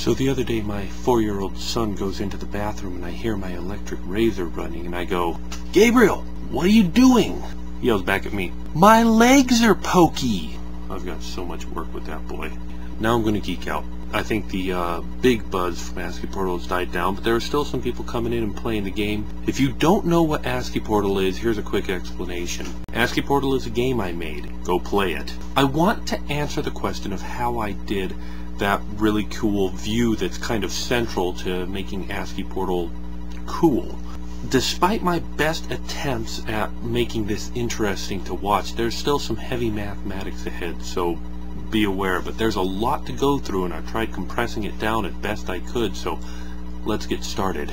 So the other day my four-year-old son goes into the bathroom and I hear my electric razor running and I go, Gabriel, what are you doing? He yells back at me, My legs are pokey! I've got so much work with that boy. Now I'm going to geek out. I think the uh, big buzz from ASCII Portal has died down, but there are still some people coming in and playing the game. If you don't know what ASCII Portal is, here's a quick explanation. ASCII Portal is a game I made. Go play it. I want to answer the question of how I did that really cool view that's kind of central to making ASCII Portal cool. Despite my best attempts at making this interesting to watch, there's still some heavy mathematics ahead, so be aware. But there's a lot to go through, and I tried compressing it down as best I could, so let's get started.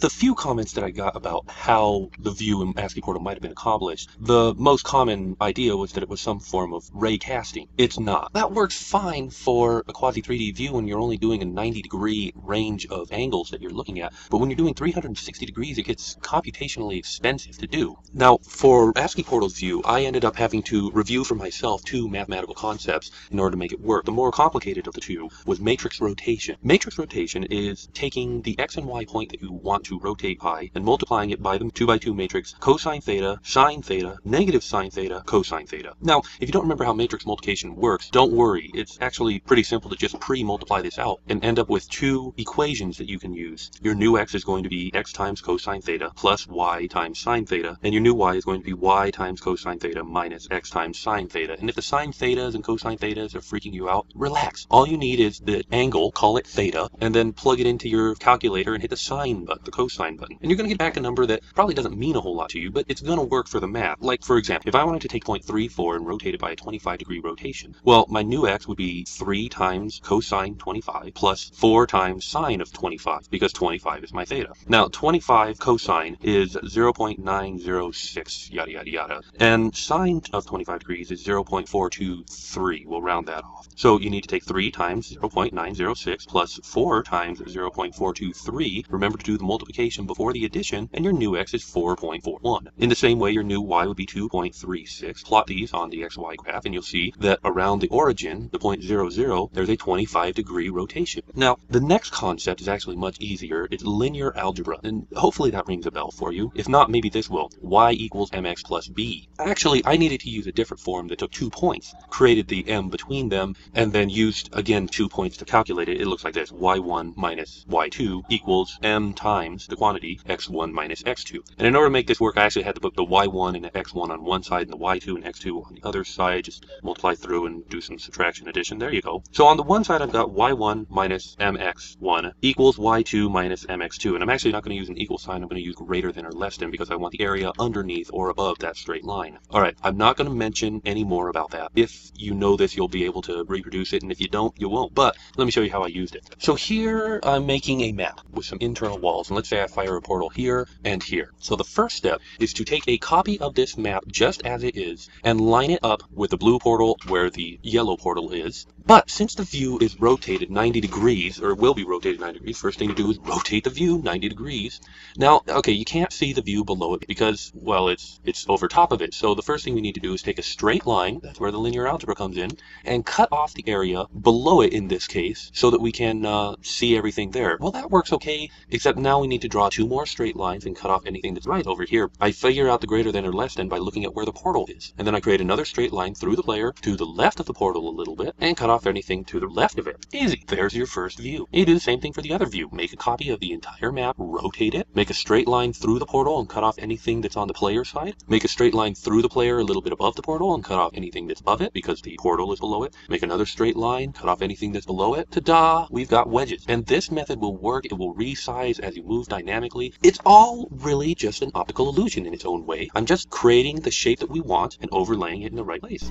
The few comments that I got about how the view in ASCII Portal might have been accomplished, the most common idea was that it was some form of ray casting. It's not. That works fine for a quasi 3D view when you're only doing a 90 degree range of angles that you're looking at, but when you're doing 360 degrees, it gets computationally expensive to do. Now, for ASCII Portal's view, I ended up having to review for myself two mathematical concepts in order to make it work. The more complicated of the two was matrix rotation. Matrix rotation is taking the x and y point that you want want to rotate pi and multiplying it by the 2 by 2 matrix cosine theta, sine theta, negative sine theta, cosine theta. Now, if you don't remember how matrix multiplication works, don't worry. It's actually pretty simple to just pre-multiply this out and end up with two equations that you can use. Your new x is going to be x times cosine theta plus y times sine theta, and your new y is going to be y times cosine theta minus x times sine theta. And if the sine thetas and cosine thetas are freaking you out, relax. All you need is the angle, call it theta, and then plug it into your calculator and hit the sine button the cosine button. And you're going to get back a number that probably doesn't mean a whole lot to you, but it's going to work for the math. Like, for example, if I wanted to take 0.34 and rotate it by a 25 degree rotation, well, my new x would be 3 times cosine 25 plus 4 times sine of 25, because 25 is my theta. Now, 25 cosine is 0.906, yada, yada, yada. And sine of 25 degrees is 0.423. We'll round that off. So you need to take 3 times 0.906 plus 4 times 0.423. Remember to do the multiplication before the addition, and your new x is 4.41. In the same way, your new y would be 2.36. Plot these on the xy graph, and you'll see that around the origin, the point 0, 0, there's a 25 degree rotation. Now, the next concept is actually much easier. It's linear algebra, and hopefully that rings a bell for you. If not, maybe this will. y equals mx plus b. Actually, I needed to use a different form that took two points, created the m between them, and then used, again, two points to calculate it. It looks like this. y1 minus y2 equals m m times the quantity x1 minus x2. And in order to make this work, I actually had to put the y1 and the x1 on one side and the y2 and x2 on the other side. Just multiply through and do some subtraction addition. There you go. So on the one side, I've got y1 minus mx1 equals y2 minus mx2. And I'm actually not going to use an equal sign. I'm going to use greater than or less than because I want the area underneath or above that straight line. All right, I'm not going to mention any more about that. If you know this, you'll be able to reproduce it. And if you don't, you won't. But let me show you how I used it. So here I'm making a map with some internal walls. And let's say I fire a portal here and here. So the first step is to take a copy of this map just as it is and line it up with the blue portal where the yellow portal is. But since the view is rotated 90 degrees, or will be rotated 90 degrees, first thing to do is rotate the view 90 degrees. Now, okay, you can't see the view below it because, well, it's it's over top of it. So the first thing we need to do is take a straight line, that's where the linear algebra comes in, and cut off the area below it in this case so that we can uh, see everything there. Well, that works okay, except now we need to draw two more straight lines and cut off anything that's right over here. I figure out the greater than or less than by looking at where the portal is. And then I create another straight line through the player to the left of the portal a little bit and cut off anything to the left of it. Easy. There's your first view. You do the same thing for the other view. Make a copy of the entire map, rotate it, make a straight line through the portal and cut off anything that's on the player side. Make a straight line through the player a little bit above the portal and cut off anything that's above it because the portal is below it. Make another straight line, cut off anything that's below it. Ta-da! We've got wedges. And this method will work. It will resize as you move dynamically. It's all really just an optical illusion in its own way. I'm just creating the shape that we want and overlaying it in the right place.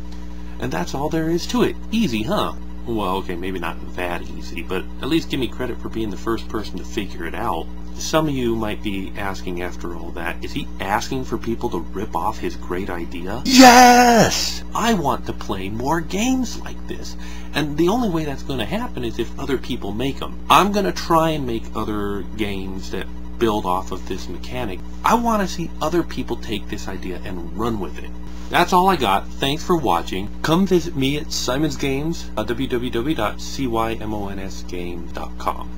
And that's all there is to it. Easy, huh? Well, okay, maybe not that easy, but at least give me credit for being the first person to figure it out. Some of you might be asking after all that, is he asking for people to rip off his great idea? Yes! I want to play more games like this. And the only way that's going to happen is if other people make them. I'm going to try and make other games that build off of this mechanic. I want to see other people take this idea and run with it. That's all I got. Thanks for watching. Come visit me at Cymon's Games, uh, www.cymonsgames.com.